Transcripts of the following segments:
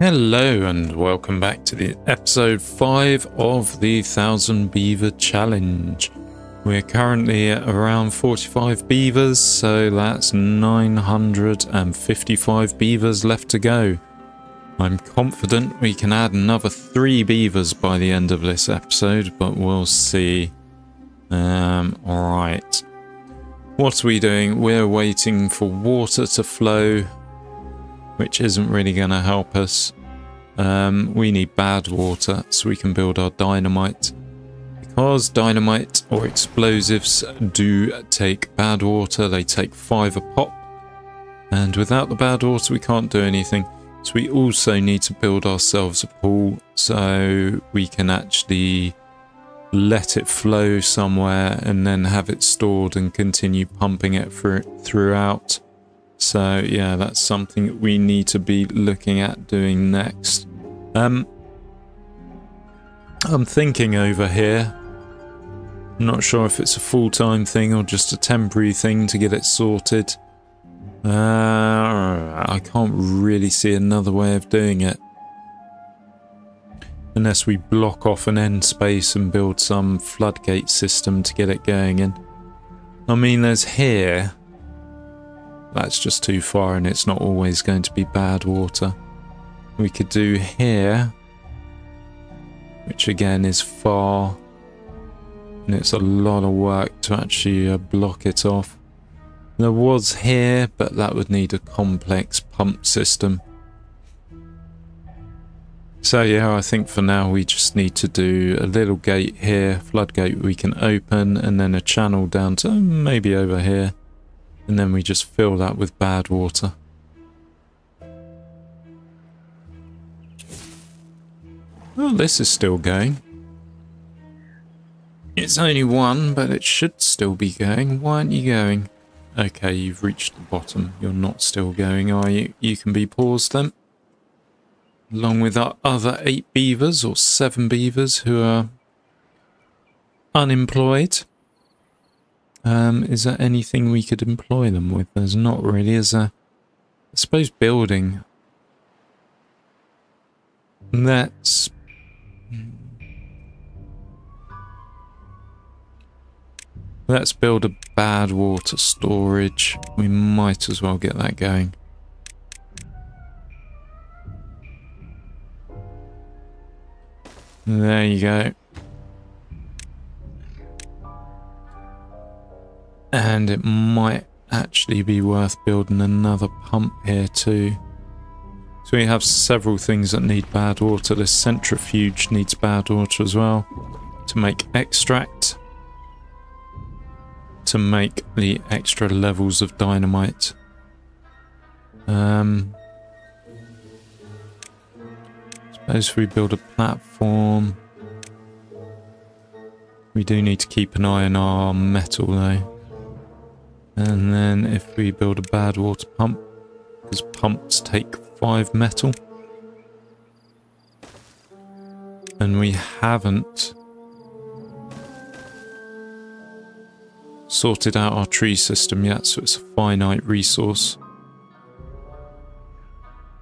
Hello and welcome back to the episode 5 of the Thousand Beaver Challenge. We're currently at around 45 beavers, so that's 955 beavers left to go. I'm confident we can add another 3 beavers by the end of this episode, but we'll see. Um, alright. What are we doing? We're waiting for water to flow which isn't really going to help us. Um, we need bad water so we can build our dynamite. Because dynamite or explosives do take bad water, they take 5 a pop. And without the bad water we can't do anything. So we also need to build ourselves a pool so we can actually let it flow somewhere and then have it stored and continue pumping it through, throughout. So yeah, that's something we need to be looking at doing next. Um, I'm thinking over here. I'm not sure if it's a full-time thing or just a temporary thing to get it sorted. Uh, I can't really see another way of doing it. Unless we block off an end space and build some floodgate system to get it going in. I mean, there's here that's just too far and it's not always going to be bad water. We could do here, which again is far and it's a lot of work to actually uh, block it off. There was here, but that would need a complex pump system. So yeah, I think for now we just need to do a little gate here, floodgate we can open, and then a channel down to maybe over here and then we just fill that with bad water. Well, this is still going. It's only one, but it should still be going. Why aren't you going? Okay, you've reached the bottom. You're not still going, are you? You can be paused then. Along with our other eight beavers, or seven beavers, who are unemployed. Um, is there anything we could employ them with? There's not really. Is there? I suppose building. Let's... Let's build a bad water storage. We might as well get that going. There you go. And it might actually be worth building another pump here too. So we have several things that need bad water. This centrifuge needs bad water as well. To make extract. To make the extra levels of dynamite. Um, suppose we build a platform. We do need to keep an eye on our metal though. And then if we build a bad water pump, because pumps take five metal. And we haven't sorted out our tree system yet, so it's a finite resource.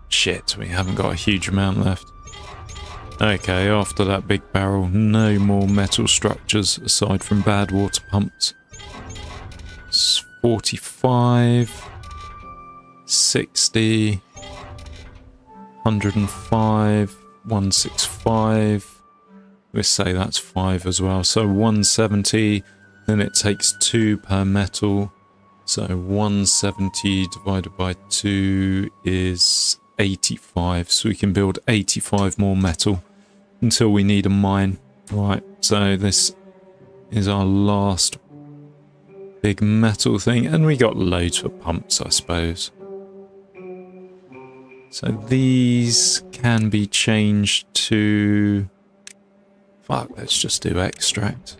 Shit, we haven't got a huge amount left. Okay, after that big barrel, no more metal structures aside from bad water pumps. 45, 60, 105, 165. We say that's 5 as well. So 170, then it takes 2 per metal. So 170 divided by 2 is 85. So we can build 85 more metal until we need a mine. Right, so this is our last big metal thing. And we got loads for pumps, I suppose. So these can be changed to... Fuck, let's just do extract.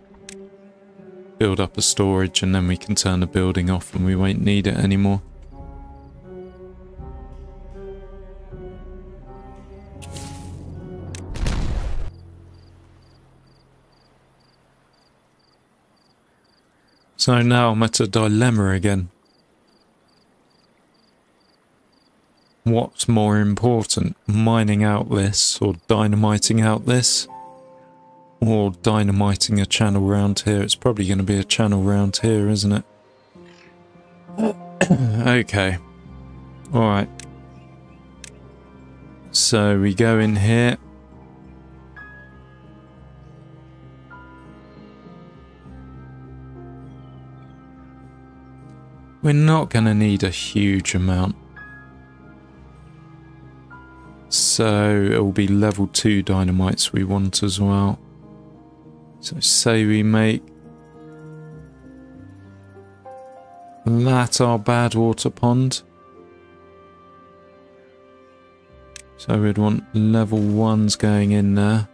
Build up a storage and then we can turn the building off and we won't need it anymore. So now I'm at a dilemma again. what's more important, mining out this or dynamiting out this? Or dynamiting a channel round here? It's probably going to be a channel round here, isn't it? okay. Alright. So we go in here. We're not going to need a huge amount. So it will be level 2 dynamites we want as well. So say we make that our bad water pond. So we'd want level 1s going in there.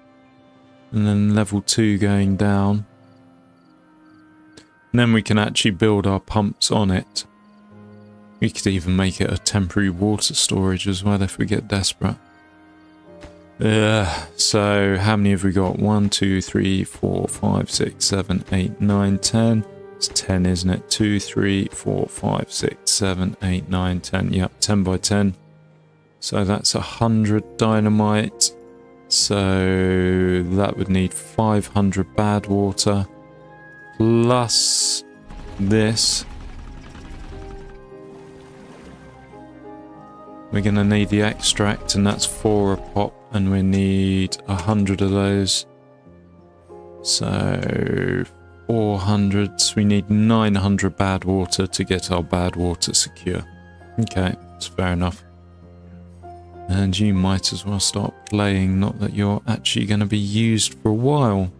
And then level 2 going down. And then we can actually build our pumps on it. We could even make it a temporary water storage as well if we get desperate. Uh, so how many have we got? 1, 2, 3, 4, 5, 6, 7, 8, 9, 10. It's 10, isn't it? 2, 3, 4, 5, 6, 7, 8, 9, 10. Yep, 10 by 10. So that's 100 dynamite. So that would need 500 bad water plus this. We're going to need the extract and that's four a pop and we need a hundred of those. So 400, so we need 900 bad water to get our bad water secure. Okay, that's fair enough. And you might as well start playing, not that you're actually going to be used for a while.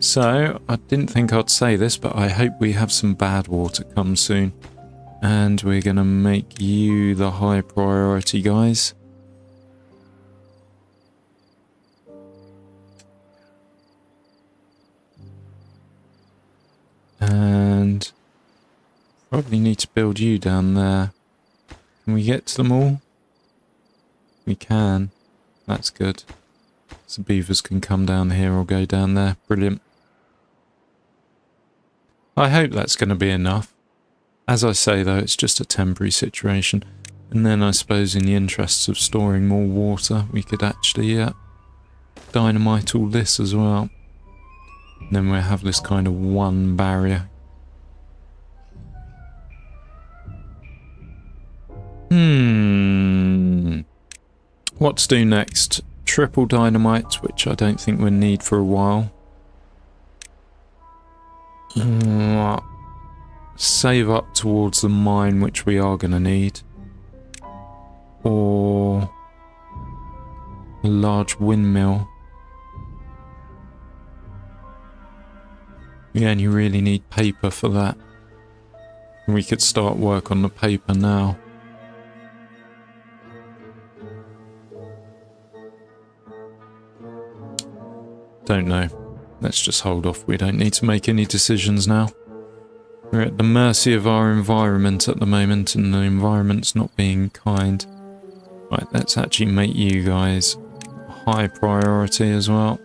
So, I didn't think I'd say this, but I hope we have some bad water come soon. And we're going to make you the high priority, guys. And probably need to build you down there. Can we get to them all? We can. That's good. So beavers can come down here or go down there. Brilliant. I hope that's going to be enough. As I say though, it's just a temporary situation. And then I suppose in the interests of storing more water, we could actually uh, dynamite all this as well. And then we'll have this kind of one barrier. Hmm. What to do next? Triple dynamite, which I don't think we'll need for a while. Save up towards the mine, which we are going to need. Or a large windmill. Again, you really need paper for that. We could start work on the paper now. Don't know. Let's just hold off. We don't need to make any decisions now. We're at the mercy of our environment at the moment, and the environment's not being kind. Right, let's actually make you guys high priority as well.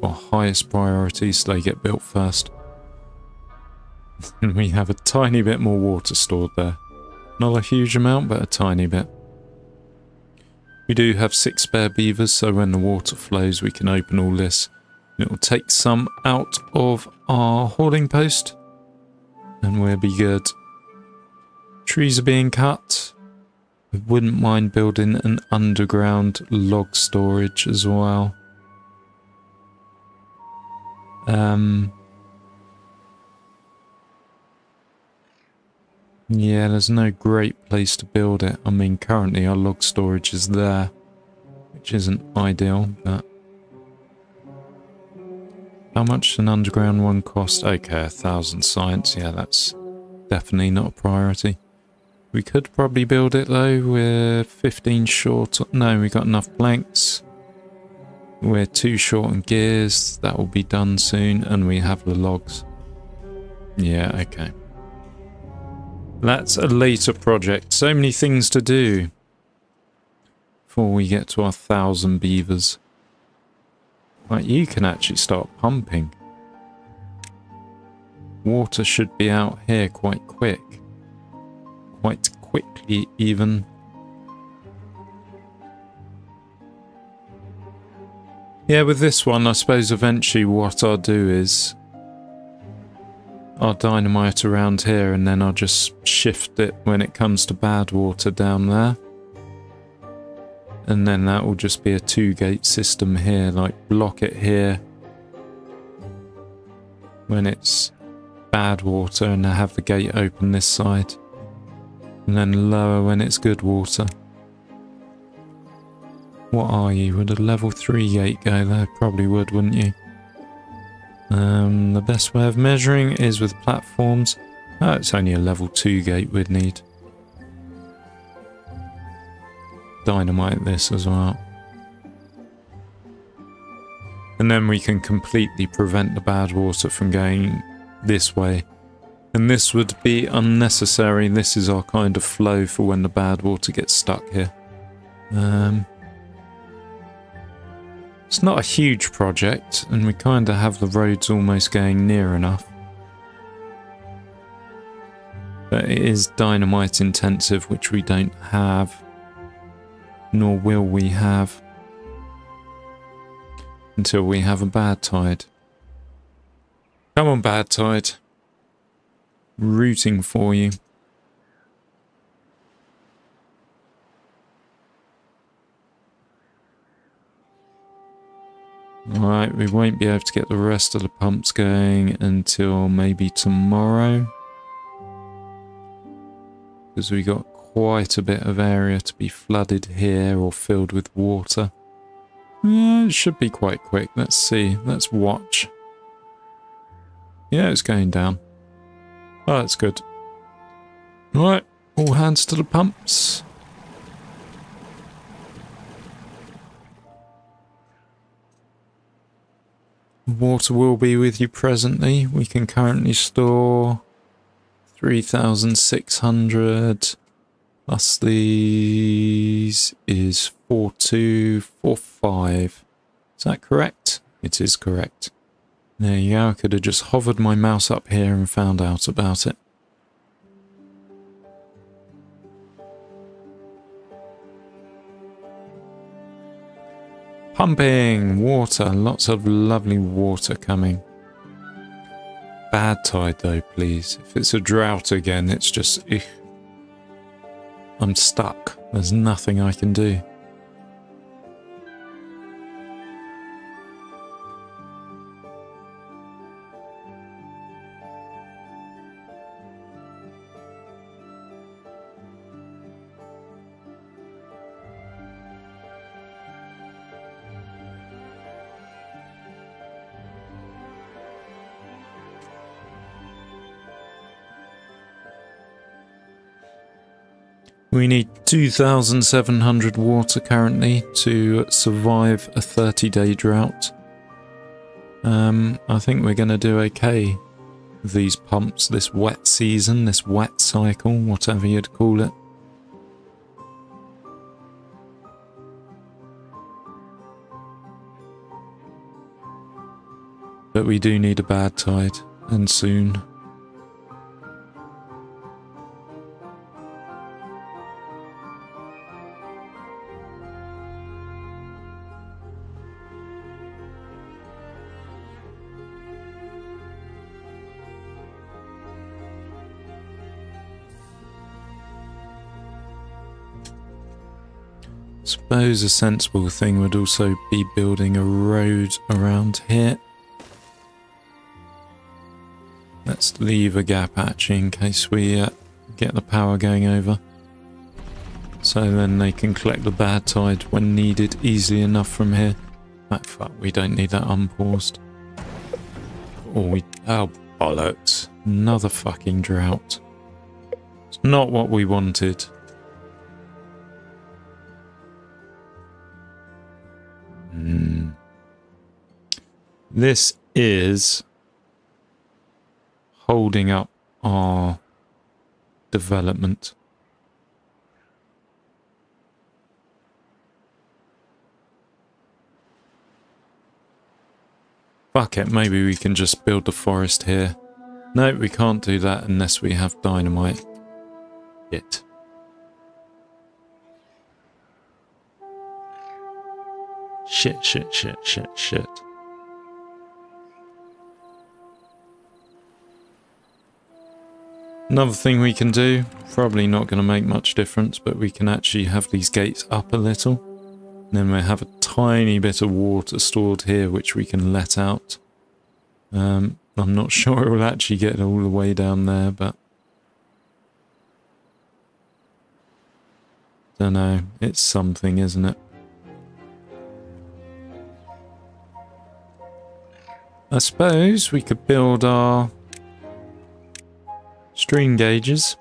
Or highest priority, so they get built first. and we have a tiny bit more water stored there. Not a huge amount, but a tiny bit. We do have six spare beavers, so when the water flows, we can open all this. It will take some out of our hauling post, and we'll be good. Trees are being cut. I wouldn't mind building an underground log storage as well. Um, Yeah, there's no great place to build it. I mean, currently our log storage is there, which isn't ideal, but... How much an underground one cost? Okay, a thousand science. Yeah, that's definitely not a priority. We could probably build it though. We're 15 short. No, we got enough planks. We're too short on gears. That will be done soon. And we have the logs. Yeah, okay. That's a later project. So many things to do before we get to our thousand beavers. Like, you can actually start pumping. Water should be out here quite quick. Quite quickly even. Yeah, with this one, I suppose eventually what I'll do is I'll dynamite around here and then I'll just shift it when it comes to bad water down there. And then that will just be a two gate system here, like block it here when it's bad water and I have the gate open this side. And then lower when it's good water. What are you? Would a level 3 gate go there? Probably would, wouldn't you? Um, the best way of measuring is with platforms. Oh, it's only a level 2 gate we'd need. Dynamite this as well. And then we can completely prevent the bad water from going this way. And this would be unnecessary. This is our kind of flow for when the bad water gets stuck here. Um, it's not a huge project, and we kind of have the roads almost going near enough. But it is dynamite intensive, which we don't have, nor will we have, until we have a bad tide. Come on, bad tide. Rooting for you. Right, we won't be able to get the rest of the pumps going until maybe tomorrow. Because we got quite a bit of area to be flooded here or filled with water. Uh, it should be quite quick. Let's see. Let's watch. Yeah, it's going down. Oh, that's good. Right, all hands to the pumps. Water will be with you presently. We can currently store 3,600 plus these is 4245. Is that correct? It is correct. There you go, I could have just hovered my mouse up here and found out about it. Pumping water, lots of lovely water coming. Bad tide though, please. If it's a drought again, it's just, ugh. I'm stuck. There's nothing I can do. We need 2,700 water currently to survive a 30 day drought. Um, I think we're going to do okay with these pumps this wet season, this wet cycle, whatever you'd call it. But we do need a bad tide, and soon. Suppose a sensible thing would also be building a road around here. Let's leave a gap actually in case we uh, get the power going over. So then they can collect the bad tide when needed easily enough from here. Ah, fuck, we don't need that unpaused. Or we... Oh, bollocks. Another fucking drought. It's not what we wanted. This is holding up our development. Fuck it, maybe we can just build the forest here. No, we can't do that unless we have dynamite. Yet. Shit, shit, shit, shit, shit. Another thing we can do, probably not going to make much difference, but we can actually have these gates up a little. And then we have a tiny bit of water stored here, which we can let out. Um, I'm not sure it will actually get all the way down there, but... Don't know. It's something, isn't it? I suppose we could build our Stream gauges.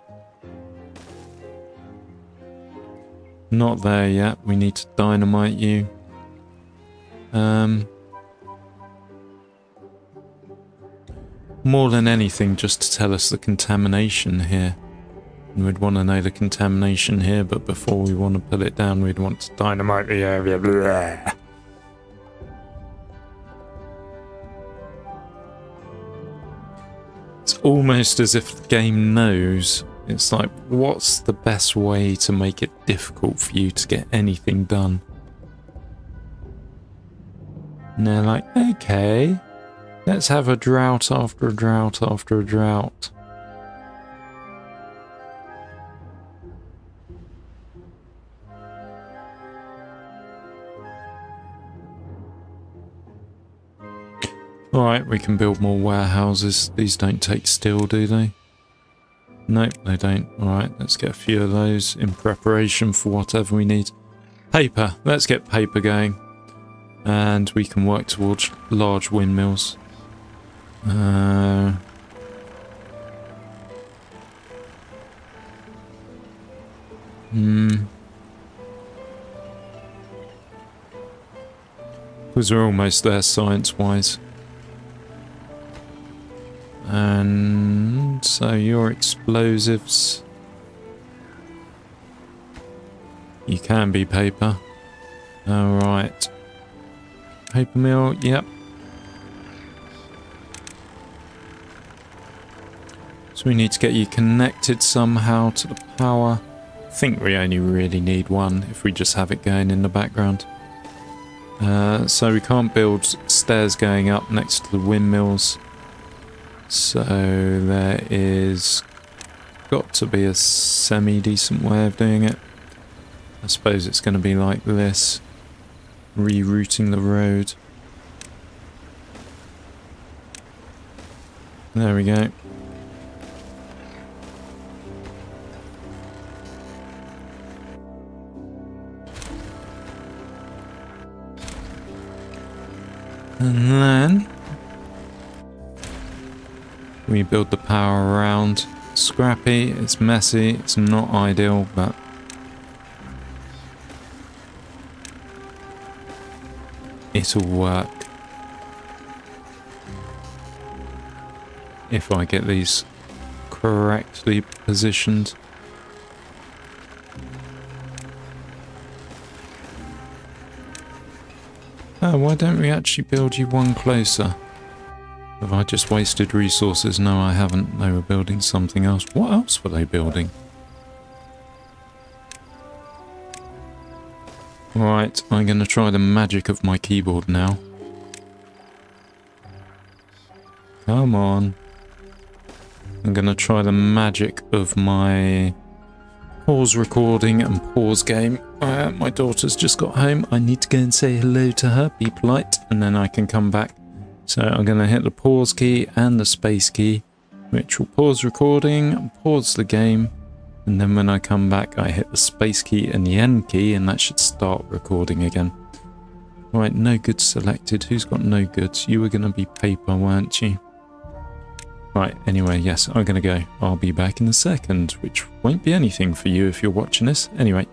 Not there yet. We need to dynamite you. Um, more than anything, just to tell us the contamination here. And we'd want to know the contamination here, but before we want to put it down, we'd want to dynamite the area. Blah. Almost as if the game knows. It's like, what's the best way to make it difficult for you to get anything done? And they're like, okay, let's have a drought after a drought after a drought. Alright, we can build more warehouses. These don't take steel, do they? Nope, they don't. Alright, let's get a few of those in preparation for whatever we need. Paper. Let's get paper going. And we can work towards large windmills. Uh... Hmm. Because we're almost there science-wise. And so your explosives. You can be paper. Alright. Paper mill, yep. So we need to get you connected somehow to the power. I think we only really need one if we just have it going in the background. Uh, so we can't build stairs going up next to the windmills. So there is got to be a semi-decent way of doing it. I suppose it's going to be like this, rerouting the road. There we go. And then we build the power around. Scrappy, it's messy, it's not ideal, but... It'll work. If I get these correctly positioned. Oh, why don't we actually build you one closer? Have I just wasted resources? No, I haven't. They were building something else. What else were they building? Right, I'm going to try the magic of my keyboard now. Come on. I'm going to try the magic of my pause recording and pause game. Uh, my daughter's just got home. I need to go and say hello to her, be polite, and then I can come back so I'm going to hit the pause key and the space key, which will pause recording, pause the game, and then when I come back I hit the space key and the end key and that should start recording again. Right, no goods selected. Who's got no goods? You were going to be paper, weren't you? Right, anyway, yes, I'm going to go. I'll be back in a second, which won't be anything for you if you're watching this. Anyway,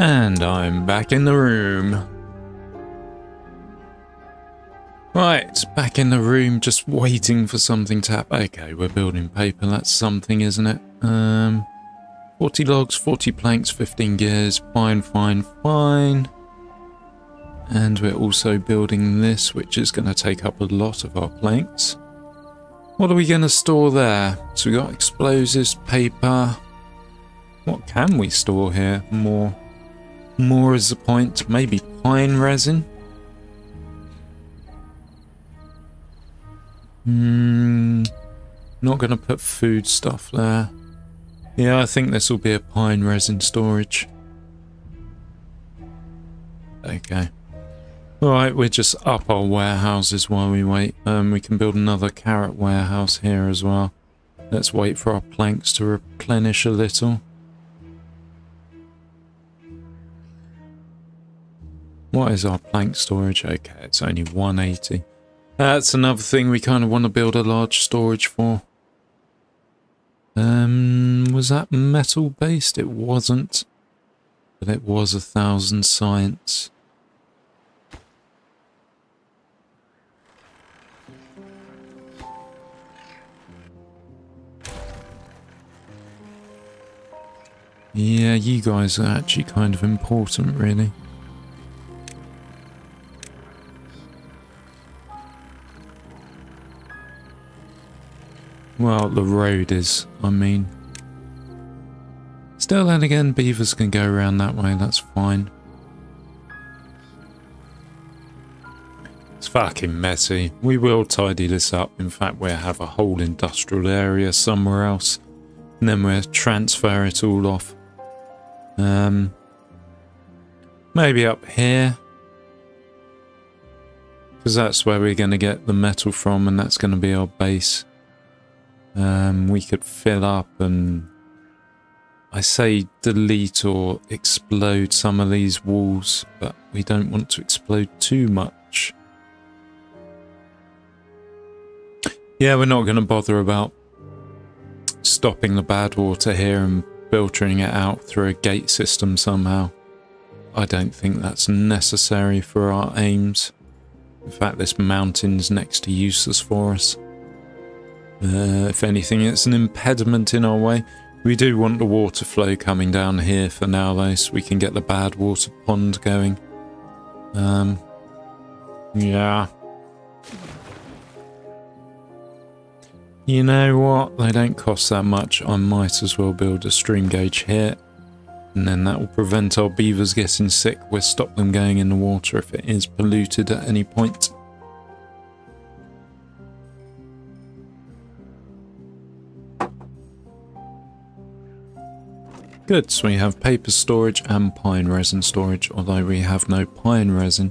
And I'm back in the room. Right, back in the room, just waiting for something to happen. Okay, we're building paper, that's something, isn't it? Um, 40 logs, 40 planks, 15 gears, fine, fine, fine. And we're also building this, which is going to take up a lot of our planks. What are we going to store there? So we got explosives, paper. What can we store here? More more is the point. Maybe pine resin? Hmm. Not going to put food stuff there. Yeah, I think this will be a pine resin storage. Okay. Alright, we're just up our warehouses while we wait. Um, we can build another carrot warehouse here as well. Let's wait for our planks to replenish a little. What is our plank storage? Okay, it's only 180. That's another thing we kind of want to build a large storage for. Um, was that metal based? It wasn't. But it was a thousand science. Yeah, you guys are actually kind of important, really. Well, the road is, I mean. Still, then again, beavers can go around that way, that's fine. It's fucking messy. We will tidy this up. In fact, we'll have a whole industrial area somewhere else. And then we'll transfer it all off. Um, maybe up here. Because that's where we're going to get the metal from and that's going to be our base um, we could fill up and I say delete or explode some of these walls, but we don't want to explode too much. Yeah, we're not going to bother about stopping the bad water here and filtering it out through a gate system somehow. I don't think that's necessary for our aims. In fact, this mountain's next to useless for us. Uh, if anything, it's an impediment in our way. We do want the water flow coming down here for now, though, so we can get the bad water pond going. Um, yeah. You know what? They don't cost that much. I might as well build a stream gauge here. And then that will prevent our beavers getting sick. We'll stop them going in the water if it is polluted at any point. Good, so we have paper storage and pine resin storage, although we have no pine resin.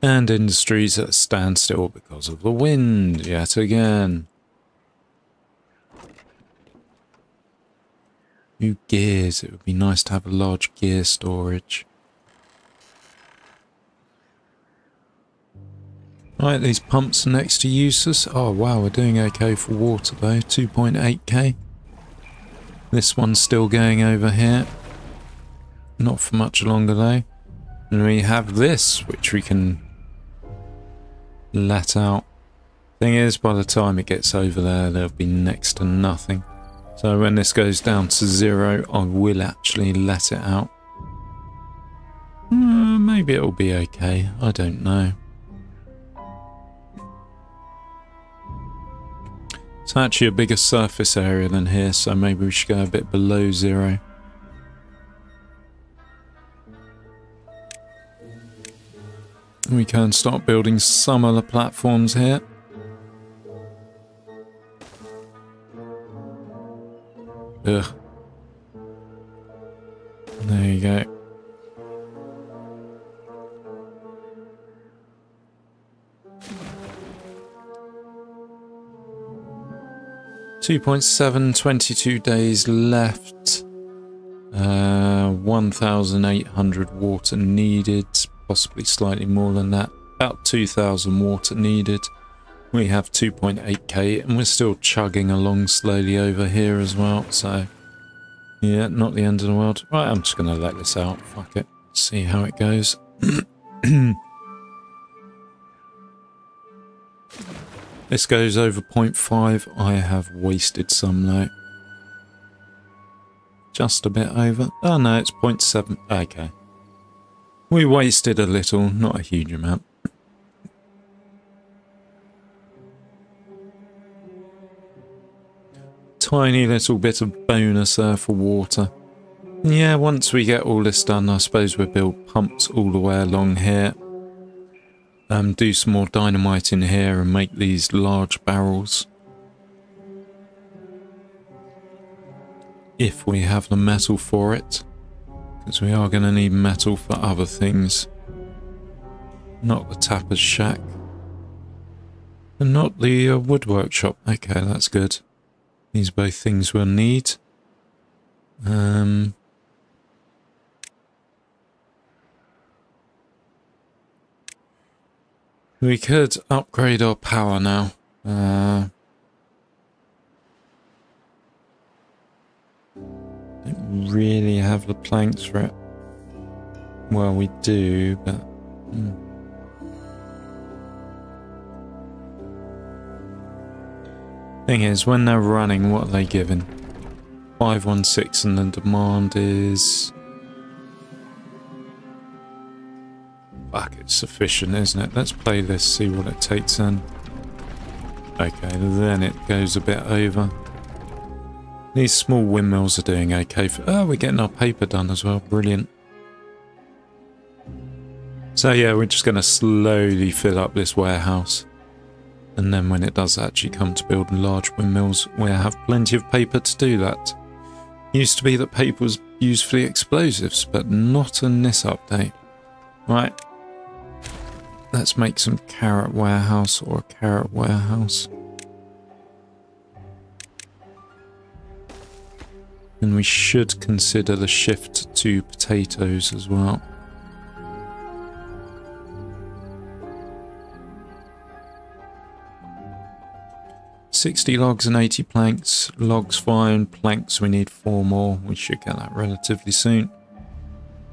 And industries at standstill because of the wind, yet again. New gears, it would be nice to have a large gear storage. Right, these pumps next to useless. Oh wow, we're doing okay for water though, 2.8k. This one's still going over here. Not for much longer though. And we have this, which we can let out. Thing is, by the time it gets over there, there'll be next to nothing. So when this goes down to zero, I will actually let it out. Uh, maybe it'll be okay, I don't know. It's actually a bigger surface area than here, so maybe we should go a bit below zero. We can start building some other platforms here. Ugh. There you go. 2.7, 22 days left. Uh, 1,800 water needed, possibly slightly more than that. About 2,000 water needed. We have 2.8k and we're still chugging along slowly over here as well, so yeah, not the end of the world. Right, I'm just going to let this out. Fuck it. See how it goes. this goes over 0.5. I have wasted some though. Just a bit over. Oh no, it's 0.7. Okay. We wasted a little, not a huge amount. tiny little bit of bonus there for water. Yeah, once we get all this done, I suppose we'll build pumps all the way along here. Um, do some more dynamite in here and make these large barrels. If we have the metal for it. Because we are going to need metal for other things. Not the tapper's shack. And not the uh, wood workshop. Okay, that's good. These both things we'll need. Um, we could upgrade our power now. Uh, don't really have the planks for it. Well, we do, but... Hmm. Thing is, when they're running, what are they giving? 516 and the demand is... It's sufficient, isn't it? Let's play this, see what it takes in. Okay, then it goes a bit over. These small windmills are doing okay. For, oh, we're getting our paper done as well. Brilliant. So yeah, we're just going to slowly fill up this warehouse. And then when it does actually come to building large windmills, we have plenty of paper to do that. Used to be that paper was used for the explosives, but not in this update. Right. Let's make some carrot warehouse or carrot warehouse. And we should consider the shift to potatoes as well. 60 logs and 80 planks. Logs fine, planks we need 4 more. We should get that relatively soon.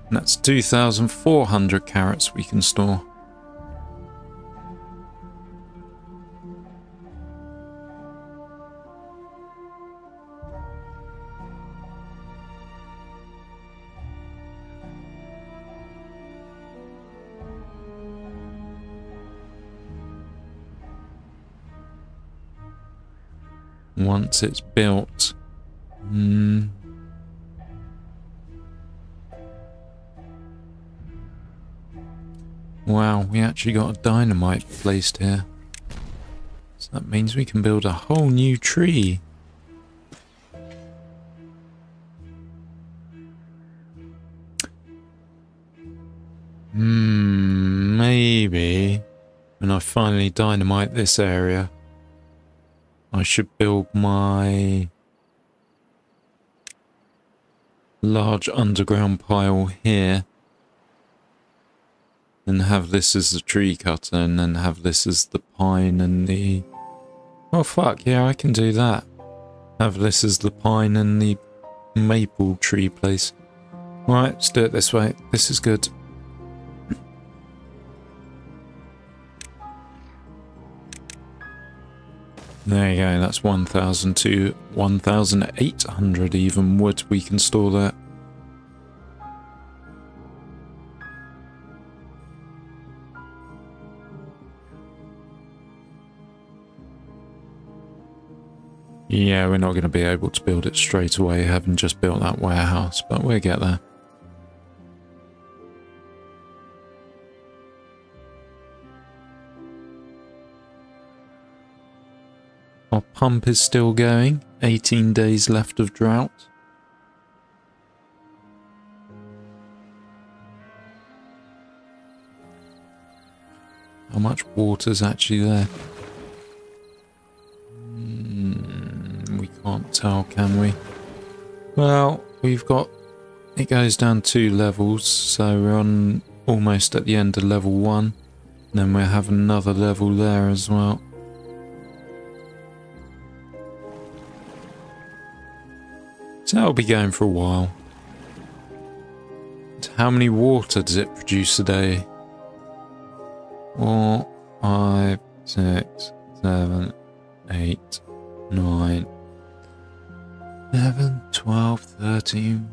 And that's 2,400 carrots we can store. Once it's built. Hmm. Wow, we actually got a dynamite placed here. So that means we can build a whole new tree. Hmm, maybe when I finally dynamite this area, I should build my large underground pile here and have this as the tree cutter and then have this as the pine and the oh fuck yeah I can do that. Have this as the pine and the maple tree place. Right let's do it this way. This is good There you go, that's 1,000 to 1,800 even wood we can store there. Yeah, we're not going to be able to build it straight away, having just built that warehouse, but we'll get there. Our pump is still going. 18 days left of drought. How much water's actually there? Mm, we can't tell, can we? Well, we've got... It goes down two levels, so we're on almost at the end of level one. Then we have another level there as well. So that'll be going for a while. How many water does it produce a day? Four, five, six, seven, eight, nine, eleven, twelve, thirteen,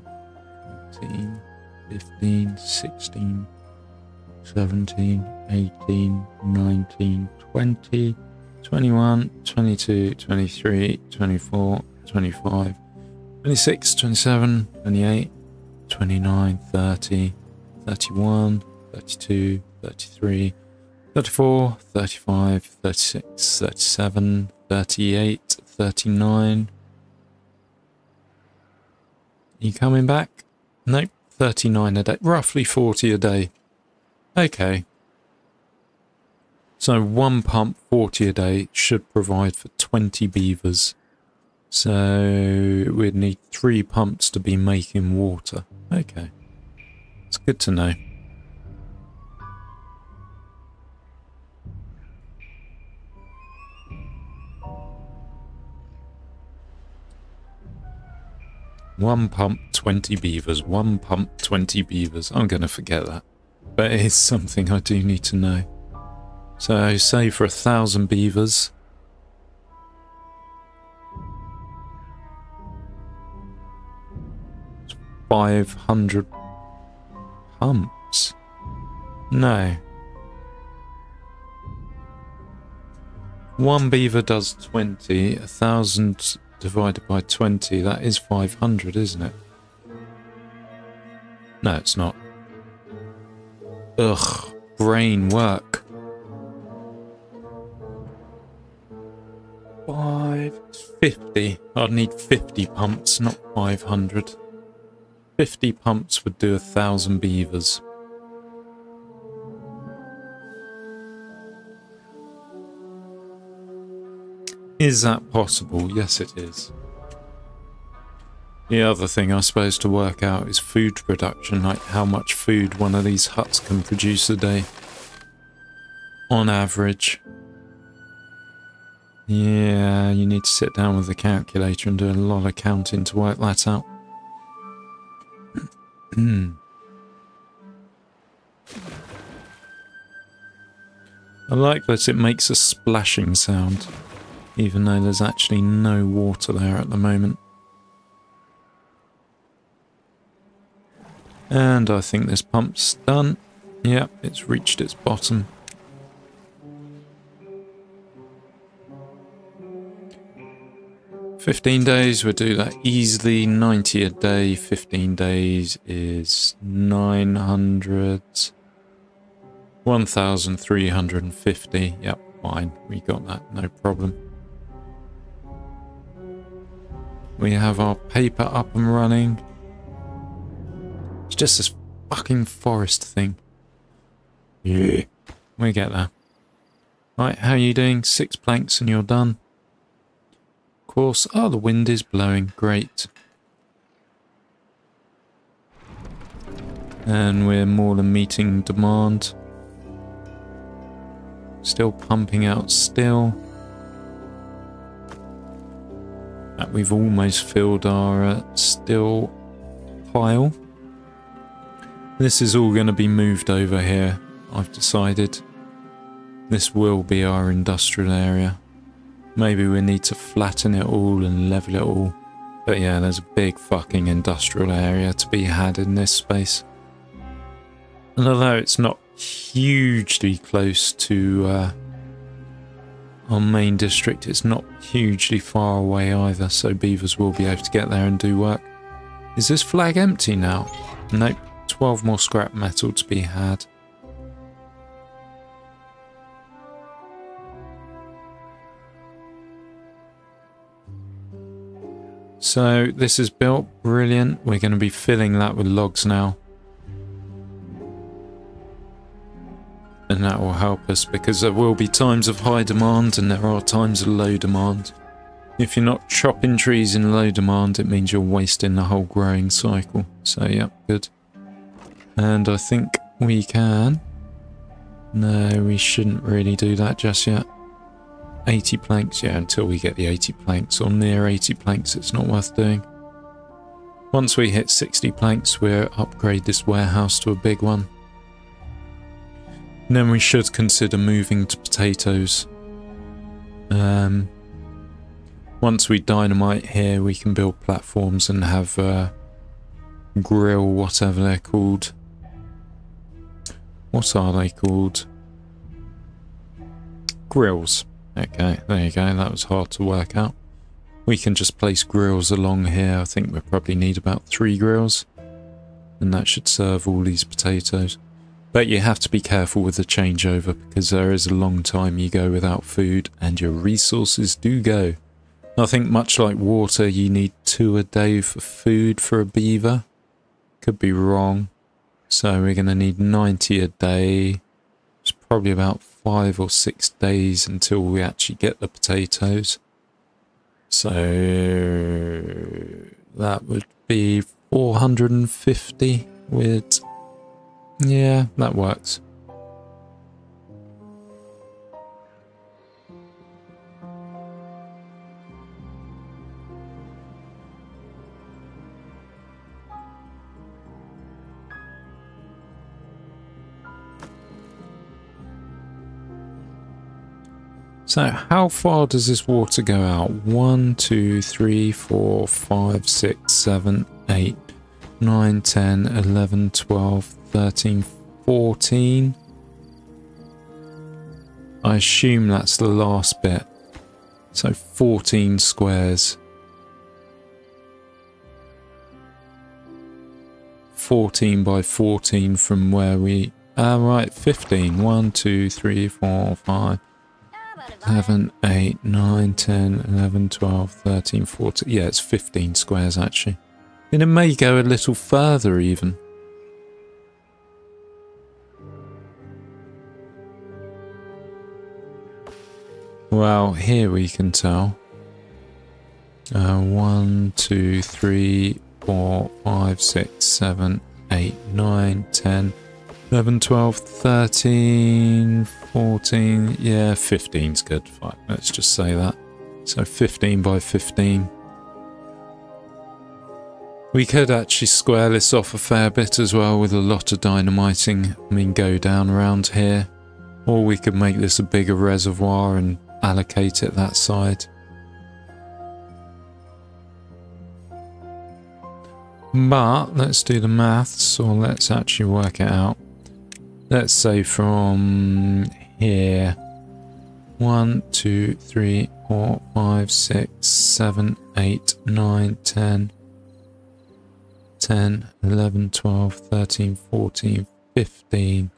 fourteen, fifteen, sixteen, seventeen, eighteen, nineteen, twenty, twenty-one, twenty-two, twenty-three, twenty-four, twenty-five, twenty-six, twenty-seven, twenty-eight. 29, 30, 31, 32, 33, 34, 35, 36, 37, 38, 39. Are You coming back? Nope, 39 a day. Roughly 40 a day. Okay. So one pump, 40 a day, should provide for 20 beavers. So we'd need three pumps to be making water. Okay. It's good to know. One pump, 20 beavers. One pump, 20 beavers. I'm going to forget that. But it is something I do need to know. So, say for a thousand beavers, 500 pumps. No. One beaver does 20. A thousand divided by 20, that is 500, isn't it? No, it's not. Ugh, brain work. Five fifty. I'd need 50 pumps, not 500. 50 pumps would do a thousand beavers. Is that possible? Yes, it is. The other thing I suppose to work out is food production, like how much food one of these huts can produce a day. On average. Yeah, you need to sit down with a calculator and do a lot of counting to work that out. Hmm. I like that it makes a splashing sound, even though there's actually no water there at the moment. And I think this pump's done. Yep, it's reached its bottom. 15 days, we'll do that easily. 90 a day, 15 days is 900. 1,350. Yep, fine. We got that, no problem. We have our paper up and running. It's just this fucking forest thing. Yeah. We get there. Right, how are you doing? Six planks and you're done course. Oh, the wind is blowing. Great. And we're more than meeting demand. Still pumping out still. We've almost filled our uh, still pile. This is all going to be moved over here, I've decided. This will be our industrial area. Maybe we need to flatten it all and level it all. But yeah, there's a big fucking industrial area to be had in this space. And although it's not hugely close to uh, our main district, it's not hugely far away either, so beavers will be able to get there and do work. Is this flag empty now? Nope, 12 more scrap metal to be had. So this is built, brilliant. We're going to be filling that with logs now. And that will help us because there will be times of high demand and there are times of low demand. If you're not chopping trees in low demand, it means you're wasting the whole growing cycle. So yeah, good. And I think we can. No, we shouldn't really do that just yet. 80 planks, yeah, until we get the 80 planks, or near 80 planks, it's not worth doing. Once we hit 60 planks, we'll upgrade this warehouse to a big one. And then we should consider moving to potatoes. Um, once we dynamite here, we can build platforms and have a grill, whatever they're called. What are they called? Grills. Okay, there you go. That was hard to work out. We can just place grills along here. I think we probably need about three grills. And that should serve all these potatoes. But you have to be careful with the changeover because there is a long time you go without food and your resources do go. I think much like water, you need two a day for food for a beaver. Could be wrong. So we're going to need 90 a day. It's probably about five or six days until we actually get the potatoes. So that would be 450 with... Yeah, that works. So how far does this water go out? 1, 2, 3, 4, 5, 6, 7, 8, 9, 10, 11, 12, 13, 14. I assume that's the last bit. So 14 squares. 14 by 14 from where we... Ah, right, 15. 1, 2, 3, 4, 5, 7, 8, 9, 10, 11, 12, 13, 14. Yeah, it's 15 squares actually. And it may go a little further even. Well, here we can tell. Uh, 1, 2, 3, 4, 5, 6, 7, 8, 9, 10, 11, 12, 13, 14, yeah, 15's good. Fine, let's just say that. So 15 by 15. We could actually square this off a fair bit as well with a lot of dynamiting. I mean, go down around here. Or we could make this a bigger reservoir and allocate it that side. But let's do the maths, or let's actually work it out. Let's say from here. One, two, three, four, five, six, seven, eight, nine, ten, ten, eleven, twelve, thirteen, fourteen, fifteen.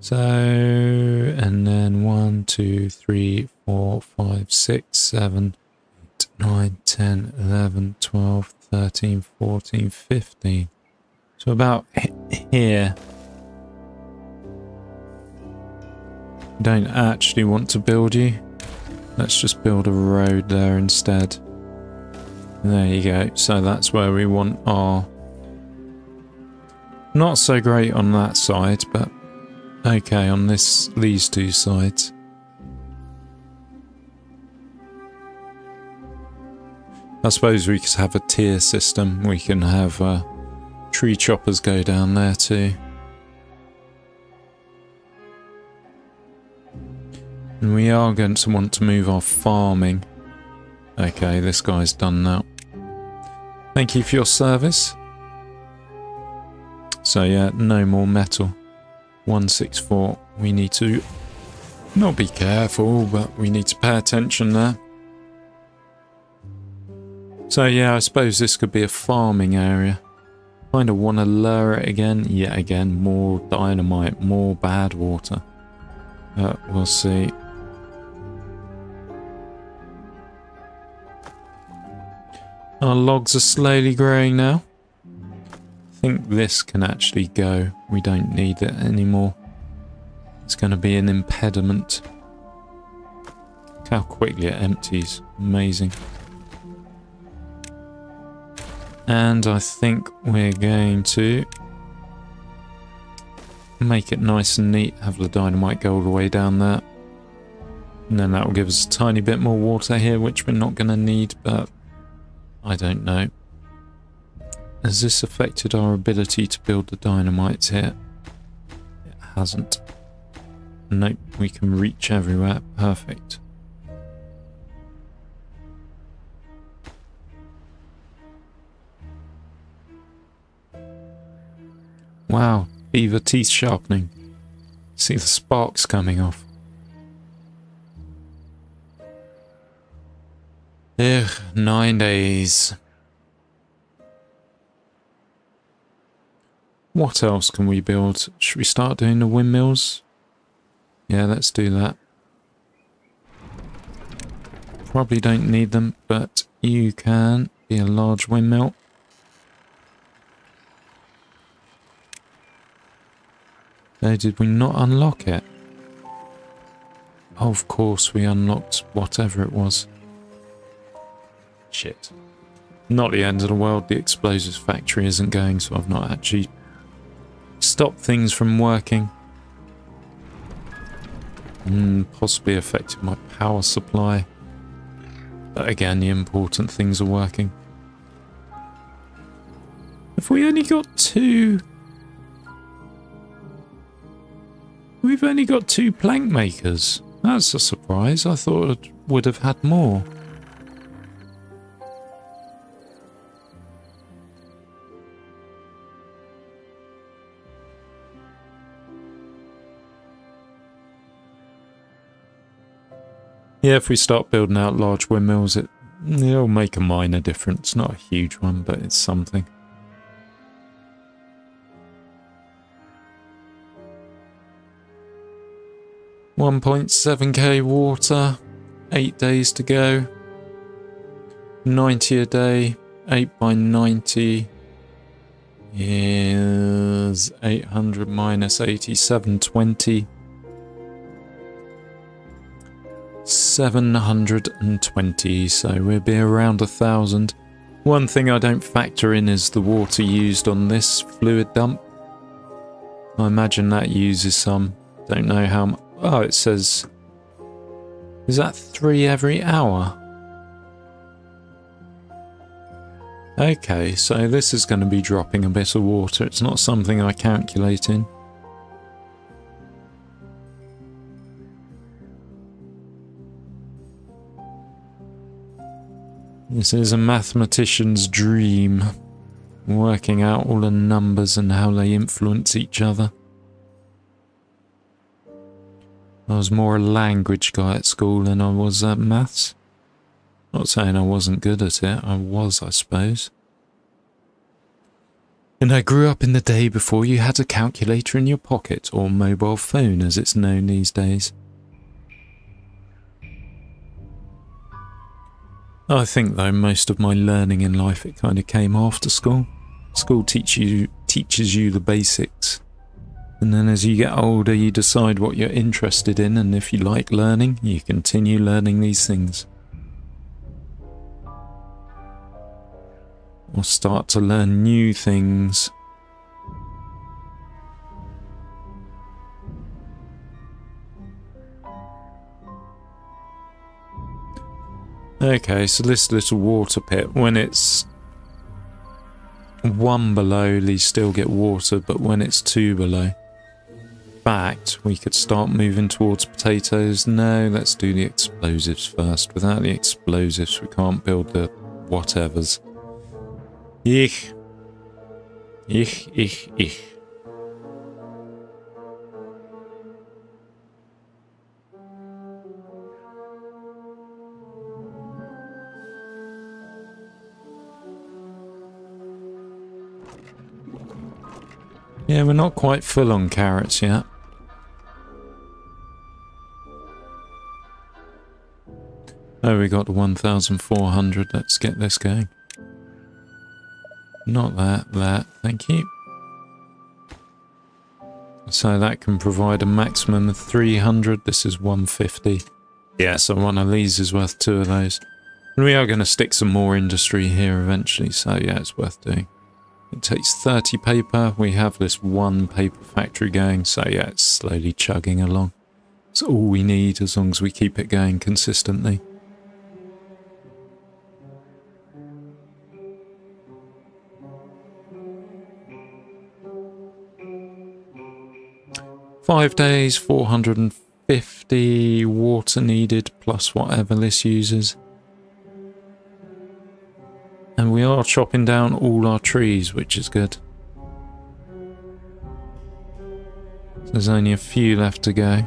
So, and then one, two, three, four, five, six, seven, eight, nine, ten, eleven, twelve, thirteen, fourteen, fifteen. So about here. Don't actually want to build you. Let's just build a road there instead. There you go. So that's where we want our... Not so great on that side, but okay on this these two sides. I suppose we could have a tier system. We can have uh, tree choppers go down there too. And we are going to want to move our farming. Okay, this guy's done now. Thank you for your service. So yeah, no more metal. 164. We need to not be careful, but we need to pay attention there. So yeah, I suppose this could be a farming area. Kind of want to lure it again. Yet again, more dynamite, more bad water. Uh, we'll see. Our logs are slowly growing now. I think this can actually go. We don't need it anymore. It's going to be an impediment. Look how quickly it empties. Amazing. And I think we're going to make it nice and neat. Have the dynamite go all the way down there. And then that will give us a tiny bit more water here, which we're not going to need, but I don't know. has this affected our ability to build the dynamites here? It hasn't. Nope, we can reach everywhere. Perfect. Wow, beaver teeth sharpening. See the sparks coming off. Ugh, nine days. What else can we build? Should we start doing the windmills? Yeah, let's do that. Probably don't need them, but you can be a large windmill. No, did we not unlock it? Of course we unlocked whatever it was. Shit. Not the end of the world, the explosives factory isn't going, so I've not actually stopped things from working. Mm, possibly affected my power supply. But again, the important things are working. Have we only got two? We've only got two plank makers. That's a surprise. I thought it would have had more. Yeah, if we start building out large windmills, it, it'll make a minor difference. Not a huge one, but it's something. One point seven K water, eight days to go. Ninety a day, eight by ninety is eight hundred minus eighty seven twenty. 720, so we'll be around a thousand. One thing I don't factor in is the water used on this fluid dump. I imagine that uses some. Don't know how. Oh, it says. Is that three every hour? Okay, so this is going to be dropping a bit of water. It's not something I calculate in. This is a mathematician's dream, working out all the numbers and how they influence each other. I was more a language guy at school than I was at maths. Not saying I wasn't good at it, I was, I suppose. And I grew up in the day before you had a calculator in your pocket, or mobile phone as it's known these days. I think though most of my learning in life it kind of came after school. School teach you teaches you the basics. And then as you get older you decide what you're interested in and if you like learning, you continue learning these things. Or start to learn new things Okay, so this little water pit, when it's one below, these still get water, but when it's two below, fact, we could start moving towards potatoes. No, let's do the explosives first. Without the explosives, we can't build the whatevers. Ich. Ich, ich, ich. Yeah, we're not quite full on carrots yet. Oh, we got 1,400. Let's get this going. Not that, that. Thank you. So that can provide a maximum of 300. This is 150. Yeah, so one of these is worth two of those. And we are going to stick some more industry here eventually, so yeah, it's worth doing. It takes 30 paper. We have this one paper factory going, so yeah, it's slowly chugging along. It's all we need as long as we keep it going consistently. Five days, 450 water needed, plus whatever this uses. And we are chopping down all our trees, which is good. There's only a few left to go.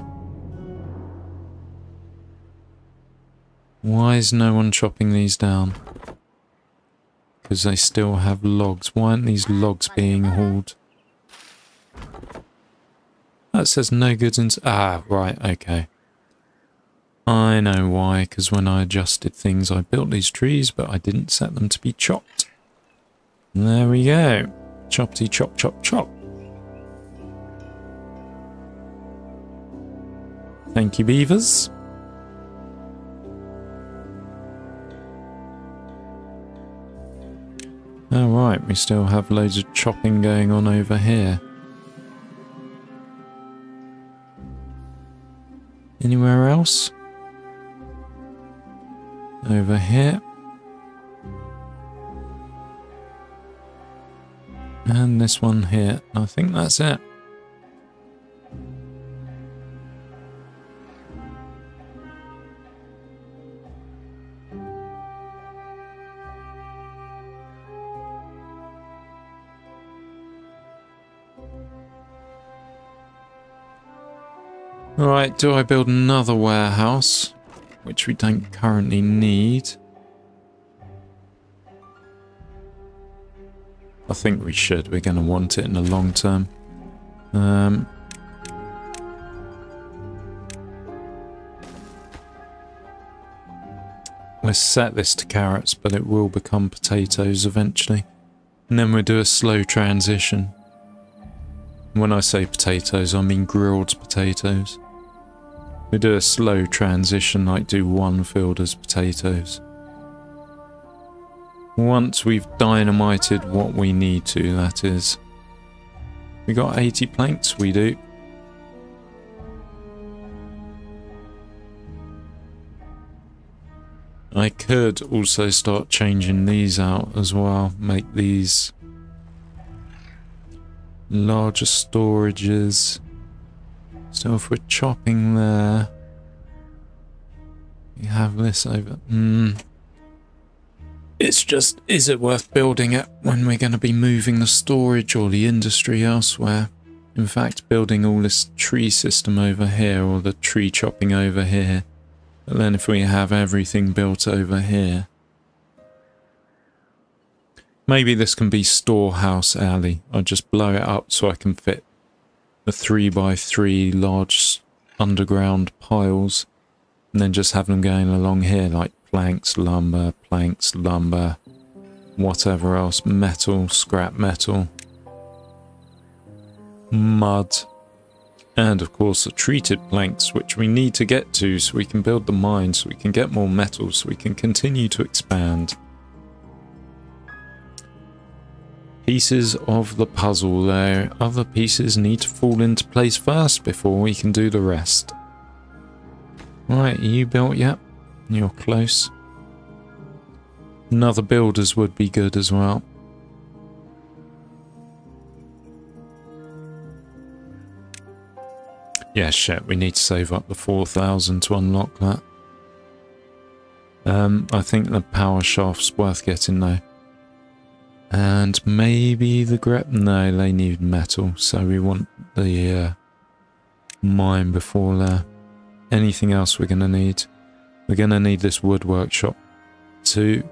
Why is no one chopping these down? Because they still have logs. Why aren't these logs being hauled? That says no goods in... Ah, right, okay. I know why, because when I adjusted things, I built these trees, but I didn't set them to be chopped. There we go. Choppity chop chop chop. Thank you, beavers. Alright, we still have loads of chopping going on over here. Anywhere else? Over here. And this one here. I think that's it. Right, do I build another warehouse? Which we don't currently need. I think we should. We're going to want it in the long term. Um, let's set this to carrots, but it will become potatoes eventually. And then we'll do a slow transition. When I say potatoes, I mean grilled potatoes. We do a slow transition like do one field as potatoes. Once we've dynamited what we need to, that is. We got 80 planks, we do. I could also start changing these out as well, make these larger storages. So if we're chopping there, we have this over. Mm. It's just, is it worth building it when we're going to be moving the storage or the industry elsewhere? In fact, building all this tree system over here or the tree chopping over here. But then if we have everything built over here. Maybe this can be storehouse alley. I'll just blow it up so I can fit the three by three large underground piles and then just have them going along here like planks, lumber, planks, lumber, whatever else, metal, scrap metal, mud, and of course the treated planks which we need to get to so we can build the mine, so we can get more metal, so we can continue to expand. Pieces of the puzzle there. Other pieces need to fall into place first before we can do the rest. Right, you built yet? You're close. Another builders would be good as well. Yeah, shit, we need to save up the 4,000 to unlock that. Um, I think the power shaft's worth getting though. And maybe the grep... No, they need metal, so we want the uh, mine before there. Anything else we're going to need? We're going to need this wood workshop too.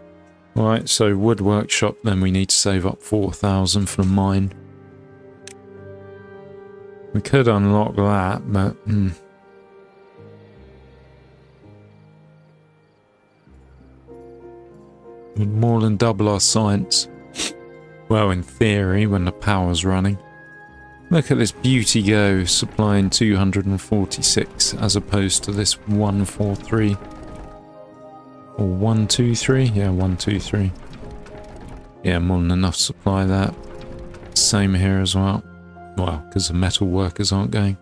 Right, so wood workshop, then we need to save up 4,000 for the mine. We could unlock that, but... Hmm. more than double our science. Well, in theory, when the power's running. Look at this beauty go, supplying 246 as opposed to this 143. Or 123? Yeah, 123. Yeah, more than enough supply that. Same here as well. Well, because the metal workers aren't going.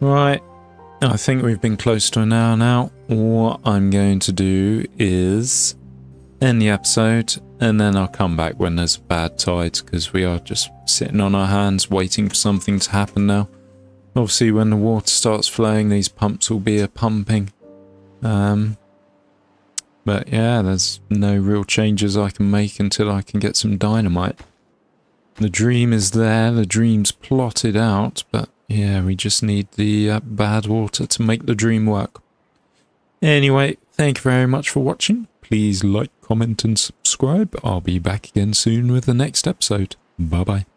Right, I think we've been close to an hour now. What I'm going to do is end the episode, and then I'll come back when there's bad tides because we are just sitting on our hands waiting for something to happen now. Obviously, when the water starts flowing, these pumps will be a pumping. Um, but yeah, there's no real changes I can make until I can get some dynamite. The dream is there, the dream's plotted out, but yeah, we just need the uh, bad water to make the dream work. Anyway, thank you very much for watching. Please like, comment and subscribe. I'll be back again soon with the next episode. Bye bye.